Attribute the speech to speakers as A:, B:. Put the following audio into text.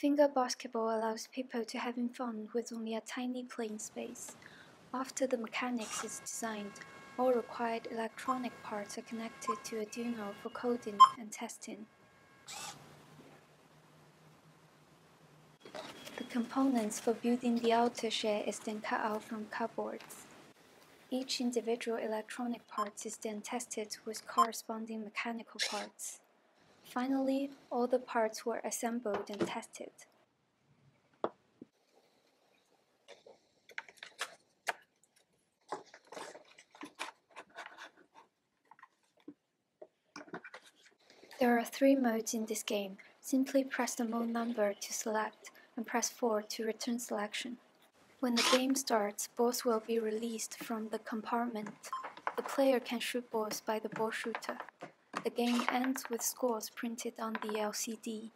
A: Finger basketball allows people to having fun with only a tiny playing space. After the mechanics is designed, all required electronic parts are connected to Arduino for coding and testing. The components for building the outer shell is then cut out from cardboards. Each individual electronic part is then tested with corresponding mechanical parts. Finally, all the parts were assembled and tested. There are three modes in this game. Simply press the mode number to select and press 4 to return selection. When the game starts, balls will be released from the compartment. The player can shoot balls by the ball shooter. The game ends with scores printed on the LCD.